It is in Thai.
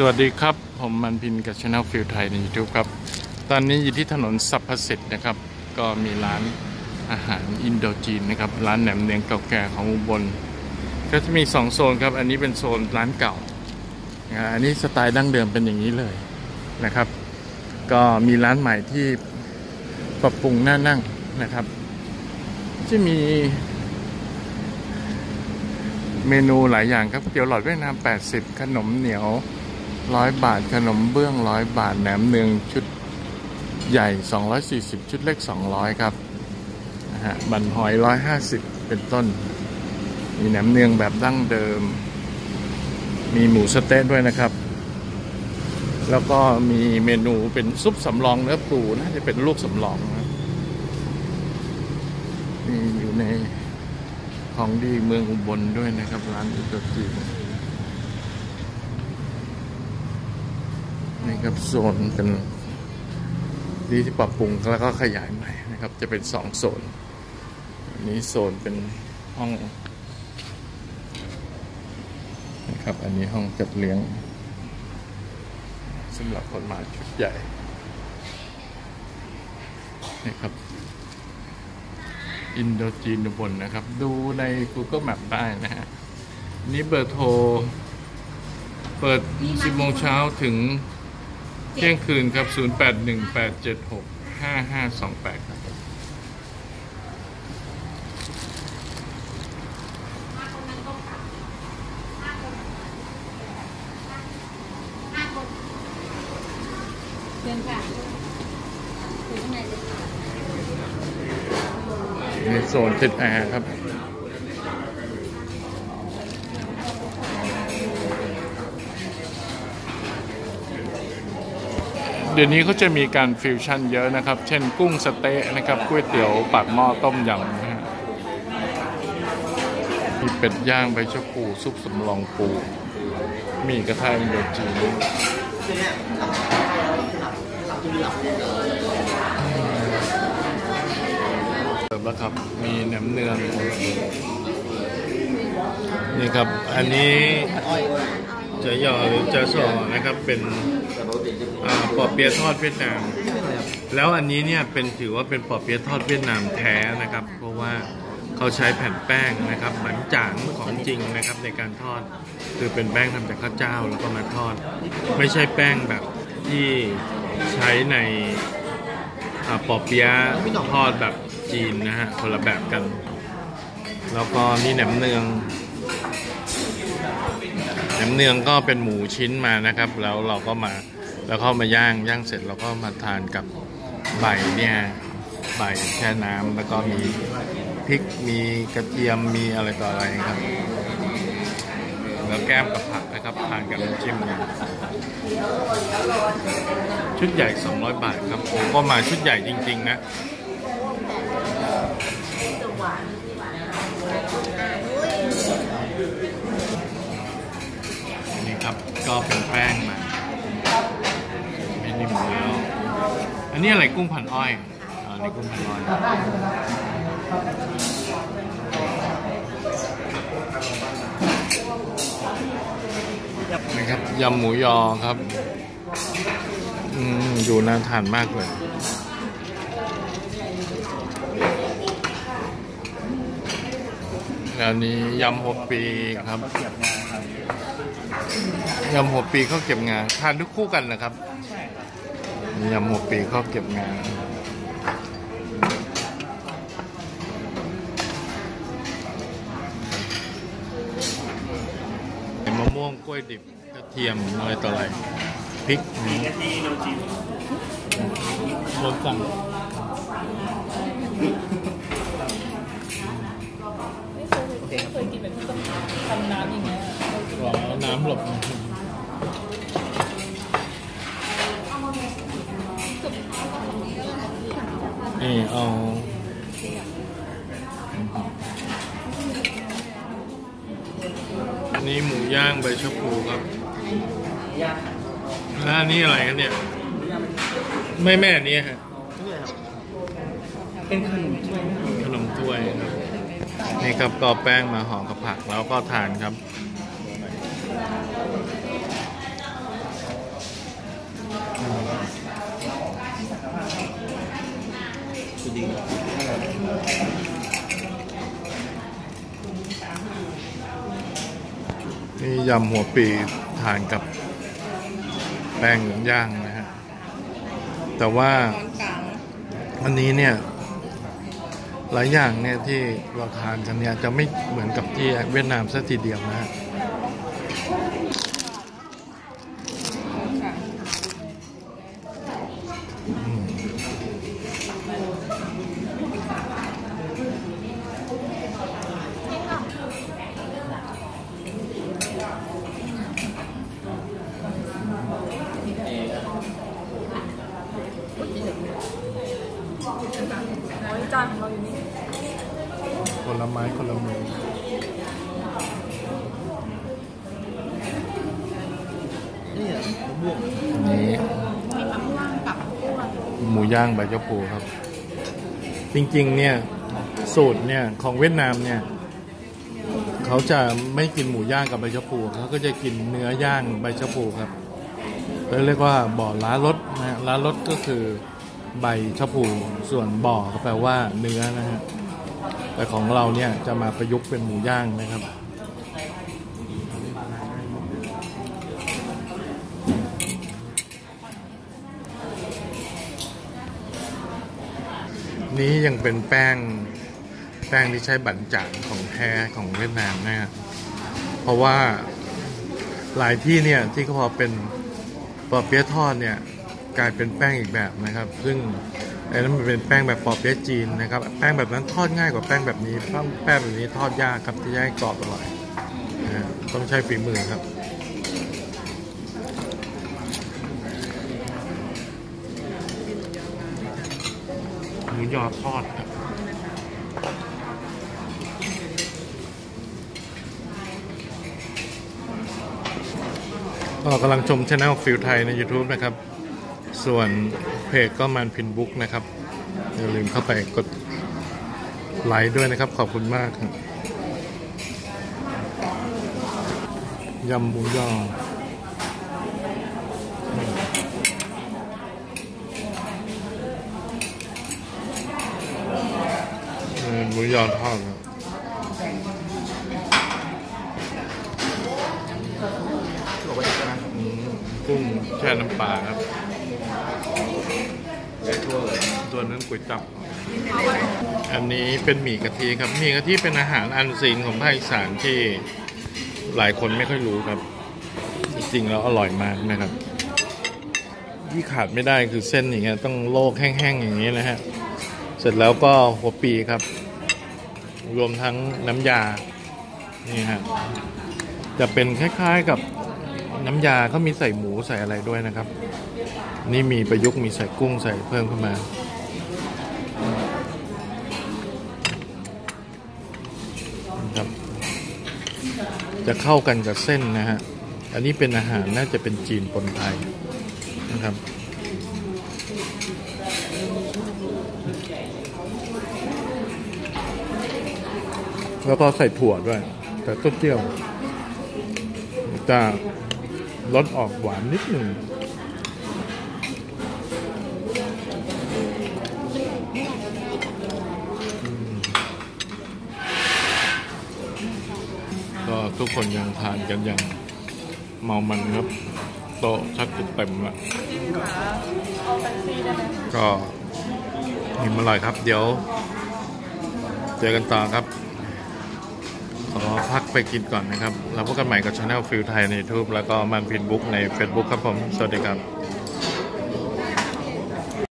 สวัสดีครับ ผมมันพินกับช anel ฟิลไทยใน YouTube ครับ ตอนนี้อยู่ที่ถนนสัพพสิทธิ์นะครับ ก็มีร้านอาหารอินโดจีนนะครับ ร้านแหนมเนืองเก่าแก่ของอุบล ก็จะมีสองโซนครับ อันนี้เป็นโซนร้านเก่า อันนี้สไตล์ดั้งเดิมเป็นอย่างนี้เลยนะครับ ก็มีร้านใหม่ที่ปรับปรุงน่านั่งนะครับ จะมีเมนูหลายอย่างครับเตี๋ยวหลอดเวียดนาม80 ขนมเหนียว ร้อยบาท ขนมเบื้องร้อยบาทแหนมเนืองชุดใหญ่ 240 ชุดเล็ก 200 ครับนะฮะบันหอย 150 เป็นต้น มีแหนมเนืองแบบดั้งเดิม มีหมูสเต๊ะด้วยนะครับ แล้วก็มีเมนูเป็นซุปสำรองเนื้อปูน่าจะเป็นลูกสำรองนะนี่อยู่ในของดีเมืองอุบลด้วยนะครับ ร้านอินโดจีน ครับโซนเป็นที่ที่ปรับปรุงแล้วก็ขยายใหม่นะครับ จะเป็นสองโซนอันนี้โซนเป็นห้องนะครับอันนี้ห้องจัดเลี้ยงสำหรับคนมาชุดใหญ่นะครับอินโดจีนบลนะครับ ดูใน Google Map ได้นะฮะนี่เบอร์โทร เปิด 10โมงเช้าถึง เที่ยงคืนครับ 0818765528 ครับ เชิญค่ะคุยข้างในเลยค่ะในโซนติดแอร์ครับ เดี๋ยวนี้เขาจะมีการฟิวชั่นเยอะนะครับ เช่นกุ้งสเต๊ะนะครับก๋วยเตี๋ยวปากหม้อต้มยำนะฮะมีเป็ดย่างใบชะพูซุปสำรองปู มีกระทะอินโดจีนเสิร์ฟแล้วครับ มีแหนมเนืองนี่ครับ อันนี้จะย่อหรือจะส่อนะครับเป็น อ่าปอเปี๊ยะทอดเวียดนาม แล้วอันนี้เนี่ยเป็นถือว่าเป็นปอเปี๊ยะทอดเวียดนามแท้นะครับ เพราะว่าเขาใช้แผ่นแป้งนะครับหมันจางของจริงนะครับในการทอด คือเป็นแป้งทำจากข้าวเจ้าแล้วก็มาทอด ไม่ใช่แป้งแบบที่ใช้ในอ่าปอเปี๊ยะทอดแบบจีนนะฮะคนละแบบกัน แล้วก็นี่แหนมเนืองแหนมเนืองก็เป็นหมูชิ้นมานะครับ แล้วเราก็มา แล้วเข้ามาย่างย่างเสร็จเราก็มาทานกับใบเนี่ยใบแช่น้ำแล้วก็มีพริกมีกระเทียมมีอะไรต่ออะไรครับ แล้วแก้มกับผักนะครับทานกับน้ำจิ้มชุดใหญ่ 200 บาทครับผมก็มาชุดใหญ่จริง ๆ นะนี่ครับก็เป็นแป้ง อันนี้อะไรกุ้งพันอ้อยอ่านี่กุ้งพันอ้อยนะครับยำหมูยอครับอืมอยู่น่าทานมากเลยอันนี้ยำหัวปีครับยำหัวปีเขาเก็บงานทานทุกคู่กันนะครับ ยำหัวปีข้าวเก็บงานมะม่วงกล้วยดิบกระเทียมอะไรต่ออะไรพริกนี่รสสั่งไม่เคยกินแบบที่ต้องทำน้ำอย่างเงี้ยรอน้ำหลบ นี้หมูย่างใบชะพูครับแล้วอันนี้อะไรกันเนี่ย ไม่แม่อันนี้ฮะเป็นขนมถ้วยขนมถ้วยครับนี่ครับก็แป้งมาห่อกับผักแล้วก็ทานครับสุดดี ยำหัวปีทานกับแป้งย่างนะฮะ แต่ว่าช้อนกลางอันนี้เนี่ย หลายอย่างเนี่ยที่เราทานกันเนี่ยจะไม่เหมือนกับที่เวียดนามซะทีเดียวนะฮะอืม โอ้ยจานของเราอยู่นี่คนละไม้คนละมือนี่อะมะม่วงนี่มีมะม่วงกับกล้วยหมูย่างใบเจ้าปูครับ จริงๆ เนี่ย สูตรเนี่ยของเวียดนามเนี่ยเขาจะไม่กินหมูย่างกับใบชะพูเขาก็จะกินเนื้อย่างใบชะพูครับเรียกว่าบ่อล้ารสนะฮะล้ารสก็คือ ใบชะพูส่วนบ่อก็แปลว่าเนื้อนะฮะแต่ของเราเนี่ยจะมาประยุกต์เป็นหมูย่างนะครับนี้ยังเป็นแป้งแป้งที่ใช้บั่นจ่างของแท้ของเวียดนามนะฮะเพราะว่าหลายที่เนี่ยที่เขาพอเป็นปอเปี๊ยะทอดเนี่ย กลายเป็นแป้งอีกแบบนะครับ ซึ่งไอ้นั้นมันเป็นแป้งแบบปอเปี๊ยะจีนนะครับ แป้งแบบนั้นทอดง่ายกว่าแป้งแบบนี้แป้งแบบนี้ทอดยากครับที่จะให้กรอบอร่อยนะต้องใช้ฝีมือครับหมูยอทอดครับก็กำลังชมช anel ฟิลไทยใน YouTube นะครับ ส่วนเพจก็มันพินบุ๊กนะครับ อย่าลืมเข้าไปกดไลค์ด้วยนะครับ ขอบคุณมากครับยำหมูยอเออหมูยอทอดครับบอกว่าจะนะอืมกุ้งแช่น้ำปลาครับ ได้ทั่ วนั้นก๋วยจับ อันนี้เป็นหมี่กะทิครับหมี่กะทิเป็นอาหารอันซีนของภาคอีสานที่หลายคนไม่ค่อยรู้ครับ จริงๆแล้วอร่อยมากนะครับ ที่ขาดไม่ได้คือเส้นอย่างเงี้ยต้องโลกแห้งๆอย่างนี้นะฮะเสร็จแล้วก็หัวปีครับ รวมทั้งน้ำยานี่ฮะจะเป็นคล้ายๆกับน้ำยาเขามีใส่หมูใส่อะไรด้วยนะครับ นี่มีประยุกต์มีใส่กุ้งใส่เพิ่มขึ้นมา จะเข้ากันกับเส้นนะฮะ อันนี้เป็นอาหารน่าจะเป็นจีนปนไทยนะครับ แล้วก็ใส่ถั่วด้วย แต่ต้นเจียวจะรสออกหวานนิดหนึ่ง กคนยังทานกันอย่างเมามันครับ โต๊ะชักจะเต็มละเอาแท็กซี่ได้ไหมก็มีมาลอยครับ เดี๋ยว เจอกันต่อครับ ขอพักไปกินก่อนนะครับ แล้วพบกันใหม่กับช anel ฟิลไทยใน YouTube แล้วก็มันพินบุ๊กใน Facebook ครับผม สวัสดีครับ